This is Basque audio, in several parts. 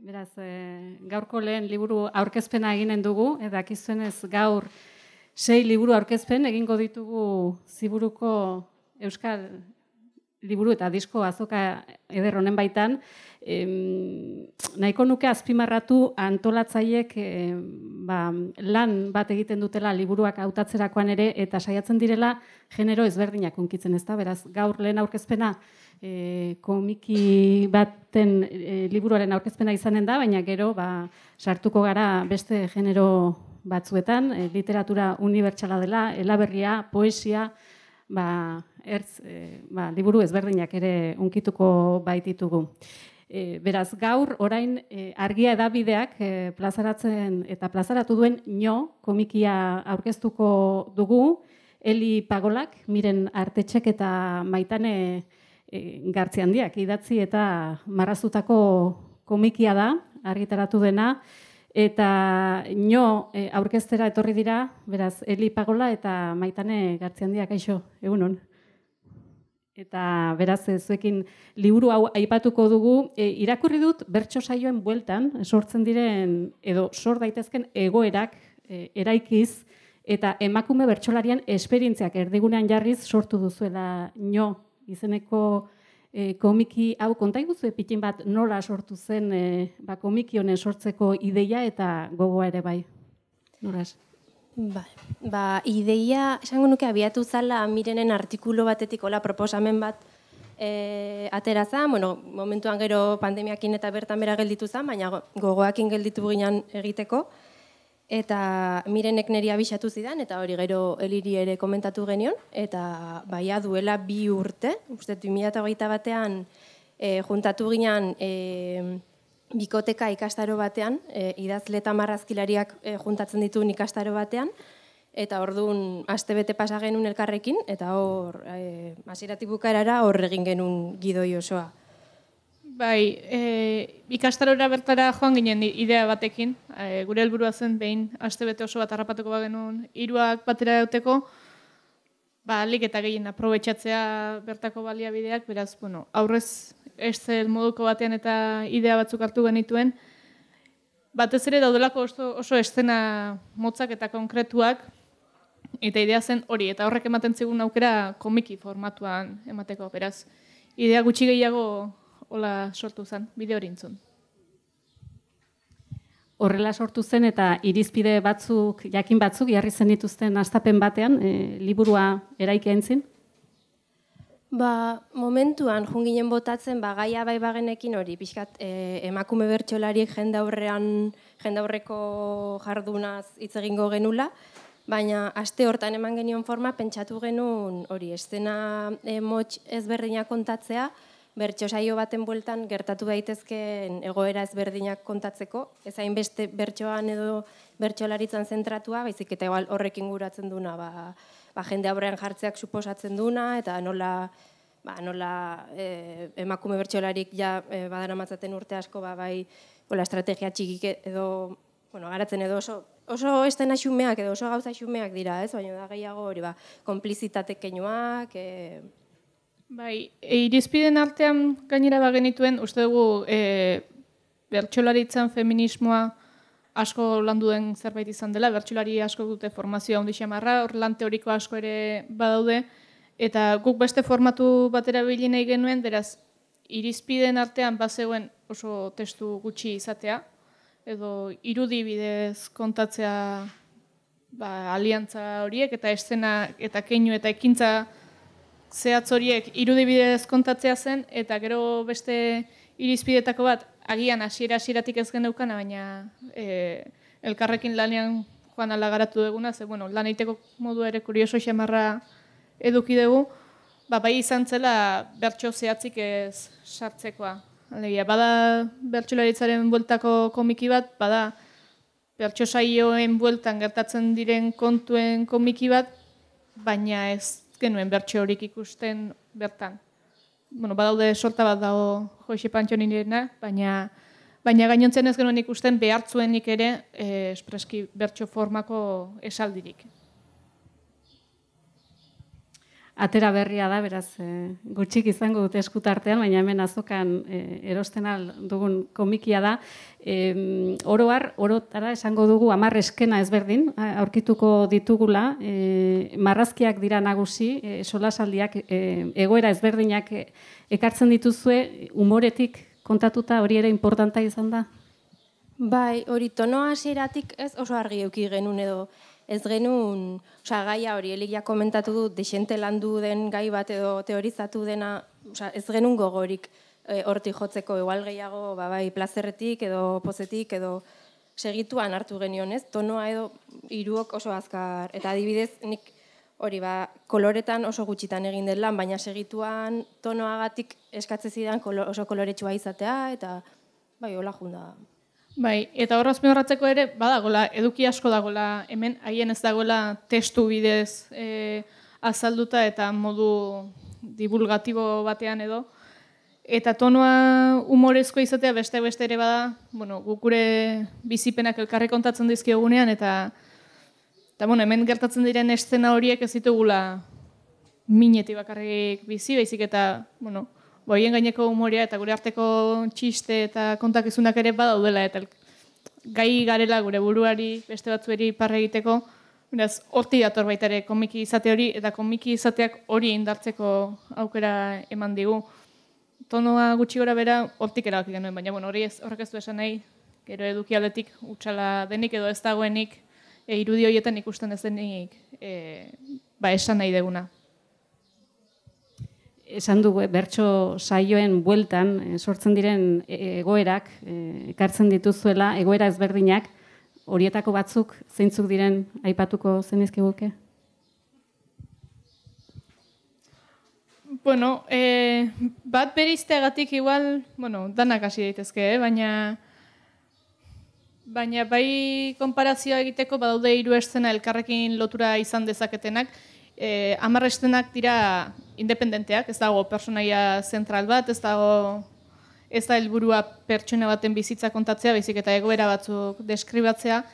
Beraz, e, gaurko lehen liburu aurkezpena eginen dugu, eta akizuenez gaur sei liburu aurkezpen egingo ditugu ziburuko Euskal liburu eta disko azoka eder honen baitan, em, nahiko nuke azpimarratu antolatzaiek ba, lan bat egiten dutela liburuak hautatzerakoan ere eta saiatzen direla genero ezberdinak unkitzen ez da, beraz gaur lehen aurkezpena e, komiki baten e, liburuaren aurkezpena izanen da, baina gero ba, sartuko gara beste genero batzuetan, e, literatura unibertsala dela, elaberria, poesia, ba, ertz, e, ba, liburu ezberdinak ere unkituko baititugu. E, beraz, gaur, orain, e, argia edabideak e, plazaratzen eta plazaratu duen nio komikia aurkeztuko dugu, Eli Pagolak, miren artetxek eta maitane e, gartzi handiak idatzi eta marrazutako komikia da, argitaratu dena, eta nio e, aurkeztera etorri dira, beraz, Eli Pagola eta maitane gartzi handiak, aixo, egunon. Eta beraz, zuekin liburu hau aipatuko dugu, e, irakurri dut bertso saioen bueltan, sortzen diren, edo sor daitezken egoerak e, eraikiz, eta emakume bertsolarian esperientziak erdigunean jarriz sortu duzuela nio izeneko e, komiki hau konta iguzu epikin bat nola sortu zen e, ba, komiki honen sortzeko ideia eta gogoa ere bai. Noraz? Ba, ba, ideia, esango nuke abiatu zala mirenen artikulu batetik ola proposamen bat e, atera bueno, momentuan gero pandemiakin eta bertan bera gelditu zen, baina gogoakin gelditu ginen egiteko eta mirenek neri abisatu zidan, eta hori gero eliri ere komentatu genion, eta baia duela bi urte, uste 2008 batean, e, juntatu ginen e, bikoteka ikastaro batean, e, idazle marrazkilariak e, juntatzen ditu ikastaro batean, eta orduan aste bete pasa genuen elkarrekin, eta hor, e, bukarara, hor egin genuen gidoi osoa. Bai, e, ikastarora bertara joan ginen idea batekin, e, gure helburua zen behin astebete oso bat harrapatuko bagenuen hiruak batera dauteko, ba, alik eta gehien aprobetsatzea bertako baliabideak, beraz, bueno, aurrez estel moduko batean eta idea batzuk hartu genituen, batez ere daudelako oso, oso estena motzak eta konkretuak, eta idea zen hori, eta horrek ematen zigun aukera komiki formatuan emateko, beraz, idea gutxi gehiago hola sortu zen, bide hori intzun. Horrela sortu zen eta irizpide batzuk, jakin batzuk, jarri zen dituzten astapen batean, e, liburua eraiki entzin? Ba, momentuan, junginen botatzen, ba, gaia bai bagenekin hori, pixkat, e, emakume bertxolariek jendaurrean, jendaurreko jardunaz hitz egingo genula, baina aste hortan eman genion forma, pentsatu genuen hori, estena e, motx ezberdinak kontatzea, bertso saio baten bueltan gertatu daitezkeen egoera ezberdinak kontatzeko, ez hainbeste bertsoan edo bertsolaritzan zentratua, baizik eta igual horrekin guratzen duna, ba, ba jende aurrean jartzeak suposatzen duna eta nola ba, nola e, emakume bertsolarik ja e, badara urte asko ba, bai ola estrategia txikik edo bueno, garatzen edo oso oso estena xumeak edo oso gauza xumeak dira, ez? Baina da gehiago hori ba, konplizitate keinuak, e, Bai, e, irizpiden artean gainera bagenituen, uste dugu e, bertxolaritzan feminismoa asko landu den zerbait izan dela, bertxolari asko dute formazioa handi xamarra, hor lan teoriko asko ere badaude, eta guk beste formatu batera bilin nahi genuen, beraz, irizpiden artean bazeuen oso testu gutxi izatea, edo irudi bidez kontatzea ba, aliantza horiek, eta estena, eta keinu, eta ekintza, zehatz horiek irudibidez kontatzea zen, eta gero beste irizpidetako bat, agian hasiera hasieratik ez geneukana, baina e, elkarrekin lanean joan alagaratu duguna, ze bueno, lan eiteko modu ere kurioso xamarra eduki dugu, ba, bai izan zela bertso zehatzik ez sartzekoa. Alegia, bada bertsolaritzaren bueltako komiki bat, bada bertso saioen bueltan gertatzen diren kontuen komiki bat, baina ez genuen bertxe horik ikusten bertan. Bueno, badaude sorta bat dago Joxe Pantxoninena, baina baina gainontzen ez genuen ikusten behartzuenik ere e, espreski bertxo formako esaldirik. Atera berria da, beraz, e, gutxik izango dute eskutartean, baina hemen azokan e, erosten dugun komikia da. E, oroar, orotara esango dugu amar eskena ezberdin, aurkituko ditugula, e, marrazkiak dira nagusi, e, solasaldiak, e, egoera ezberdinak ekartzen dituzue, umoretik kontatuta hori ere importanta izan da? Bai, hori tonoa hasieratik ez oso argi euki genuen edo ez genuen, osea, gaia hori, elik komentatu du, desente landu den gai bat edo teorizatu dena, osea, ez genuen gogorik e, hortik jotzeko, igual gehiago, ba, bai, plazerretik edo pozetik edo segituan hartu genion, ez? Tonoa edo hiruok oso azkar, eta adibidez, nik hori, ba, koloretan oso gutxitan egin den lan, baina segituan tonoagatik eskatze zidan oso koloretsua izatea, eta bai, hola junda Bai, eta horraz mehorratzeko ere, badagola, eduki asko dagola, hemen haien ez dagoela testu bidez e, azalduta eta modu divulgatibo batean edo. Eta tonua humorezko izatea beste beste ere bada, bueno, gukure bizipenak elkarri kontatzen dizkiogunean, eta, eta bueno, hemen gertatzen diren estena horiek ez ditugula mineti bakarrik bizi, baizik eta, bueno, boien gaineko umoria eta gure arteko txiste eta kontakizunak ere badaudela eta gai garela gure buruari beste batzueri parra egiteko, beraz, horti dator baita ere komiki izate hori eta komiki izateak hori indartzeko aukera eman digu. Tonoa gutxi gora bera hortik erabaki genuen, baina bueno, hori ez horrek ez du esan nahi, gero eduki aldetik utxala denik edo ez dagoenik e, irudi horietan ikusten ez denik e, ba, esan nahi deguna esan dugu bertso saioen bueltan e, sortzen diren e, egoerak e, ekartzen dituzuela egoera ezberdinak horietako batzuk zeintzuk diren aipatuko zenizkiguke? Bueno, e, bat berizteagatik igual, bueno, danak hasi daitezke, eh? baina baina bai konparazioa egiteko badaude hiru eszena elkarrekin lotura izan dezaketenak, eh, amarrestenak dira independenteak, ez dago personaia zentral bat, ez dago ez da helburua pertsona baten bizitza kontatzea, baizik eta egoera batzuk deskribatzea,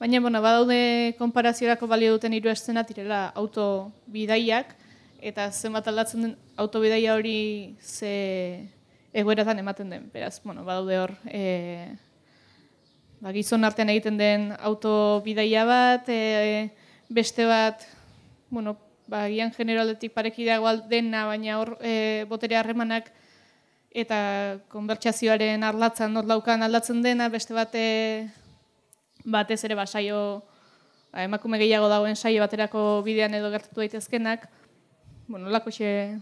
baina bueno, badaude konparaziorako balio duten hiru estena direla autobidaiak eta zenbat aldatzen den autobidaia hori ze egoeratan ematen den. Beraz, bueno, badaude hor e, ba, gizon artean egiten den autobidaia bat, e, beste bat, bueno, ba, gian generaletik parekideago dena, baina hor e, botere harremanak eta konbertsazioaren arlatzan hor laukan aldatzen dena, beste bate batez ere basaio ba, emakume gehiago dagoen saio baterako bidean edo gertatu daitezkenak, bueno, lako xe,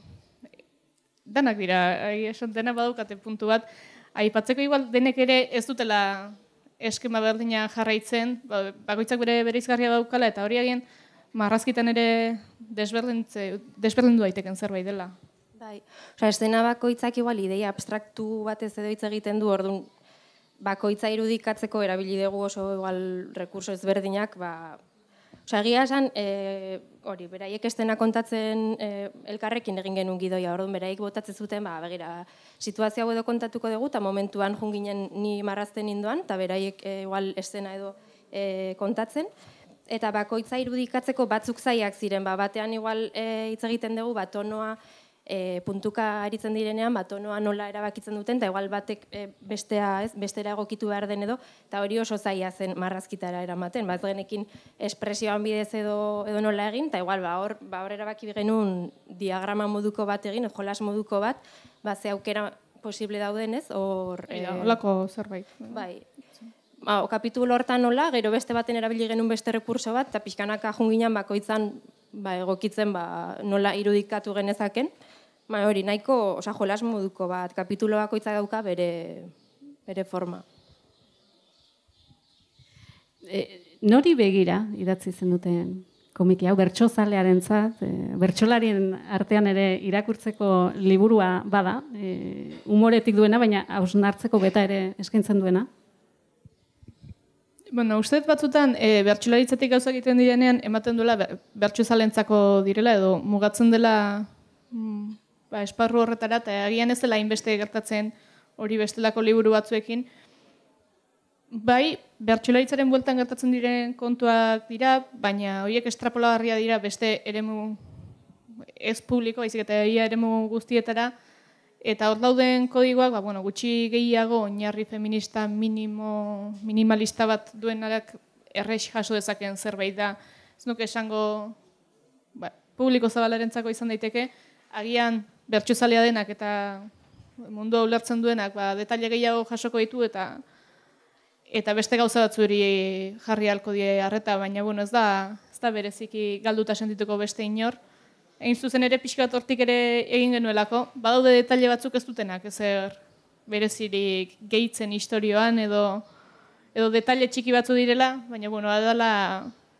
danak dira, esan dena badukate puntu bat, aipatzeko igual denek ere ez dutela eskema berdina jarraitzen, ba, bakoitzak bere bereizgarria daukala, eta hori agien, marrazkitan ere desberdindu daiteken zerbait dela. Bai. Osea, estena bakoitzak igual ideia abstraktu batez edo hitz egiten du, ordun bakoitza irudikatzeko erabili dugu oso igual rekurso ezberdinak, ba Osea, egia esan, e, hori, beraiek estena kontatzen e, elkarrekin egin genuen gidoia, orduan beraiek botatzen zuten, ba, begira, situazio hau edo kontatuko dugu, eta momentuan junginen ni marrazten indoan, eta beraiek e, igual estena edo e, kontatzen eta bakoitza irudikatzeko batzuk zaiak ziren, ba, batean igual e, hitz egiten dugu, bat tonoa e, puntuka aritzen direnean, bat tonoa nola erabakitzen duten, eta igual batek e, bestea, ez, bestera egokitu behar den edo, eta hori oso zaia zen marrazkitara eramaten, bat genekin espresioan bidez edo, edo nola egin, eta igual, ba, hor, ba, hor erabaki genuen diagrama moduko bat egin, jolas moduko bat, ba, ze aukera posible dauden, ez, hor... E, Olako zerbait. Bai, ba, o, kapitulo hortan nola, gero beste baten erabili genuen beste rekurso bat, eta pixkanaka junginan bakoitzan ba, egokitzen ba, nola irudikatu genezaken. Ba, hori, nahiko, osa, jolas moduko bat, kapitulo bakoitza dauka bere, bere forma. E, nori begira idatzi zen duten komiki hau, bertxozalearen zat, e, bertxolarien artean ere irakurtzeko liburua bada, e, umoretik duena, baina hausnartzeko beta ere eskaintzen duena. Bueno, uste batzutan e, bertxularitzatik gauza egiten direnean ematen duela bertxuzalentzako direla edo mugatzen dela mm, ba, esparru horretara eta agian ez dela inbeste gertatzen hori bestelako liburu batzuekin. Bai, bertxularitzaren bueltan gertatzen diren kontuak dira, baina horiek estrapolagarria dira beste eremu ez publiko, baizik eta ia eremu guztietara, eta hor dauden kodigoak, ba, bueno, gutxi gehiago, oinarri feminista minimo, minimalista bat duenarak errex jaso dezaken zerbait da, ez nuke esango, ba, publiko zabalarentzako izan daiteke, agian bertxozalea denak eta mundu ulertzen duenak, ba, detaile gehiago jasoko ditu eta eta beste gauza batzuri jarri halko die harreta, baina bueno, ez da, ez da bereziki galduta sentituko beste inor. Egin zuzen ere pixka hortik ere egin genuelako, badaude detaile batzuk ez dutenak, ezer berezirik gehitzen historioan edo edo detaile txiki batzu direla, baina bueno, adala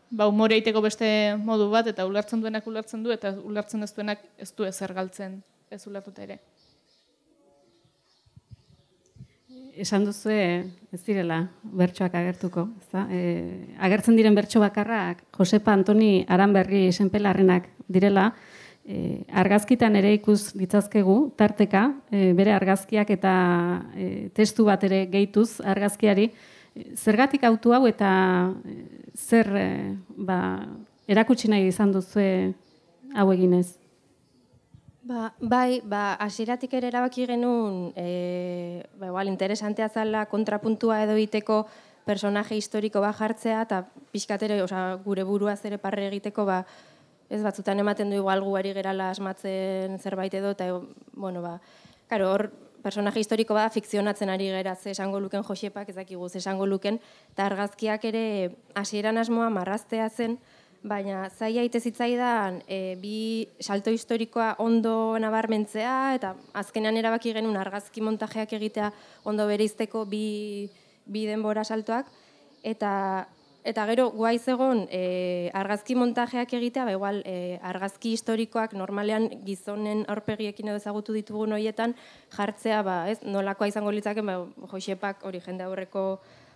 ba umore egiteko beste modu bat eta ulertzen duenak ulertzen du eta ulertzen ez duenak ez du ezer galtzen, ez ulertuta ere. Esan duzu ez direla bertsoak agertuko, ezta? E, agertzen diren bertso bakarrak Josepa Antoni Aranberri Senpelarrenak direla, e, argazkitan ere ikus ditzazkegu tarteka, e, bere argazkiak eta e, testu bat ere gehituz argazkiari zergatik autu hau eta e, zer e, ba, erakutsi nahi izan duzu hau eginez? Ba, bai, ba, asiratik ere erabaki genuen, e, ba, igual, interesantea zala kontrapuntua edo iteko personaje historiko bat jartzea, eta pixkatere, oza, gure burua zere parre egiteko, ba, ez batzutan ematen du igual guari gerala asmatzen zerbait edo, eta, bueno, ba, karo, hor, personaje historiko bat fikzionatzen ari gera, ze esango luken Josepak, ez dakigu, ze esango luken, eta argazkiak ere hasieran asmoa marraztea zen, baina zai aite zitzaidan e, bi salto historikoa ondo nabarmentzea eta azkenean erabaki genuen argazki montajeak egitea ondo bereizteko bi, bi denbora saltoak. Eta eta gero guai zegon e, argazki montajeak egitea ba igual e, argazki historikoak normalean gizonen aurpegiekin edo ezagutu ditugun hoietan jartzea ba ez nolakoa izango litzake ba Josepak hori jende aurreko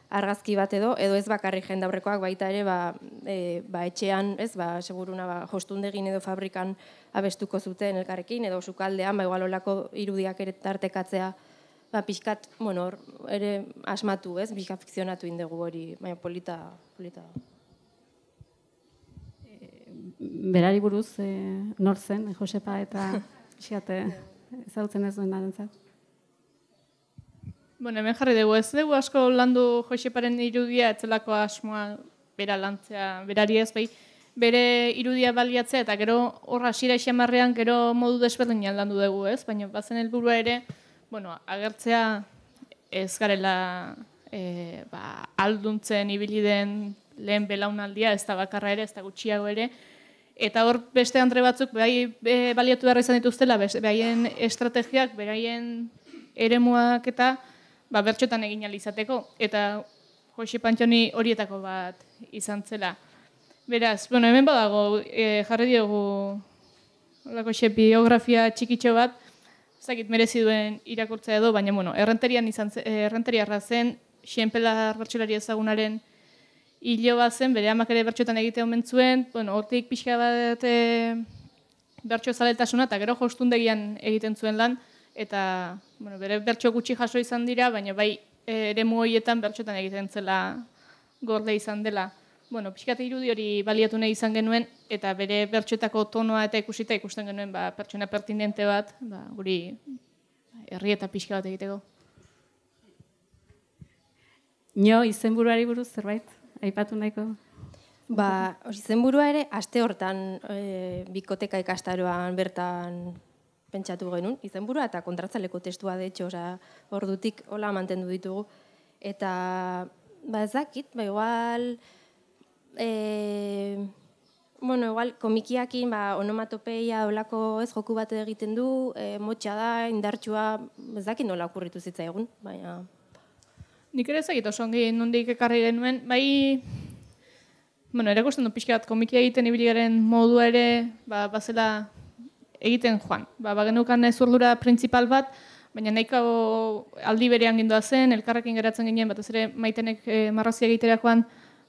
argazki bat edo, edo ez bakarrik jende aurrekoak baita ere, ba, e, ba etxean, ez, ba, seguruna, ba, jostundegin edo fabrikan abestuko zuten elkarrekin, edo sukaldean, ba, igual olako irudiak ere tartekatzea, ba, pixkat, bueno, ere asmatu, ez, pixka fikzionatu indegu hori, baina polita, polita. Berari buruz, e, nor zen, Josepa eta Xiate, ezautzen ez duen narentzat? Bueno, hemen jarri dugu, ez dugu asko landu Joseparen irudia, etzelako asmoa bera lantzea, berari ez bai, bere irudia baliatzea, eta gero horra sira xamarrean gero modu desberdinean landu dugu, ez? Baina bazen helburua ere, bueno, agertzea ez garela e, ba, alduntzen ibili den lehen belaunaldia, ez da bakarra ere, ez da gutxiago ere, Eta hor beste andre batzuk bai e, baliatu behar izan dituztela, behaien estrategiak, beraien eremuak eta ba, bertxotan egin izateko eta Jose Pantxoni horietako bat izan zela. Beraz, bueno, hemen badago, e, jarri diogu lako xe biografia txikitxo bat, zakit merezi duen irakurtzea edo, baina, bueno, errenterian izan zen, errenteriarra zen, xienpela bertxolari ezagunaren hilo bat zen, bere amak ere bertxotan egite omen zuen, bueno, hortik pixka bat e, bertxo zaletasuna, eta gero jostundegian egiten zuen lan, eta bueno, bere bertso gutxi jaso izan dira, baina bai ere muoietan bertxotan egiten zela gorde izan dela. Bueno, pixkate irudi hori baliatu nahi izan genuen, eta bere bertxoetako tonoa eta ikusita ikusten genuen ba, pertsona pertinente bat, ba, guri herri eta pixka bat egiteko. Nio, izenburuari buruz zerbait, aipatu nahiko? Ba, izenburua ere, aste hortan e, bikoteka ikastaroan bertan pentsatu genuen, izenburua eta kontratzaleko testua de hecho, osea, ordutik hola mantendu ditugu. Eta, ba ez dakit, ba igual, e, bueno, igual, komikiakin, ba, onomatopeia olako ez joku bat egiten du, e, motxa da, indartsua, ez dakit nola okurritu zitza egun, baina... Nik ere ezagit oso ongi nondik ekarri genuen, bai, bueno, ere du pixka bat komikia egiten ibili garen modu ere, ba, bazela egiten joan. Ba, bagenukan ez urdura printzipal bat, baina nahiko aldi berean gindoa zen, elkarrekin geratzen ginen, bat ere maitenek e, marrazia egiterakoan,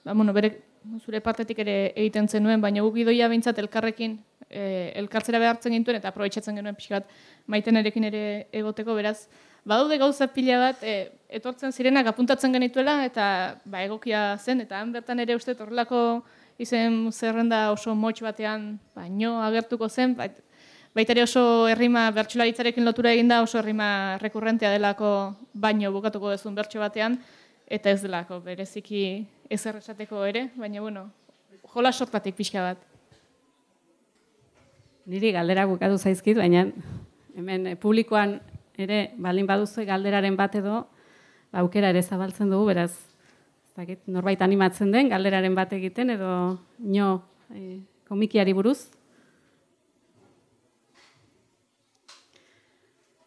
ba, bueno, bere, zure partetik ere egiten zenuen, baina guk idoia bintzat elkarrekin e, elkartzera behartzen gintuen, eta aprobetsatzen genuen pixkat maitenerekin ere egoteko, beraz, badaude gauza pila bat, e, etortzen zirenak apuntatzen genituela, eta ba, egokia zen, eta han bertan ere uste horrelako izen zerrenda oso motx batean baino agertuko zen, bait, baita ere oso herrima bertsolaritzarekin lotura eginda oso herrima rekurrentea delako baino bukatuko duzun bertso batean, eta ez delako bereziki ezer esateko ere, baina bueno, jola sortatik pixka bat. Niri galdera bukatu zaizkit, baina hemen eh, publikoan ere balin baduzu galderaren bat edo ba, aukera ere zabaltzen dugu, beraz, ez dakit, norbait animatzen den galderaren bat egiten edo nio e, komikiari buruz.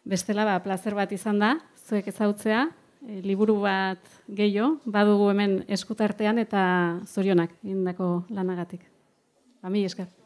Bestela, ba, placer bat izan da, zuek ezautzea, e, liburu bat gehiago, badugu hemen eskutartean eta zorionak indako lanagatik. Ba, mi esker.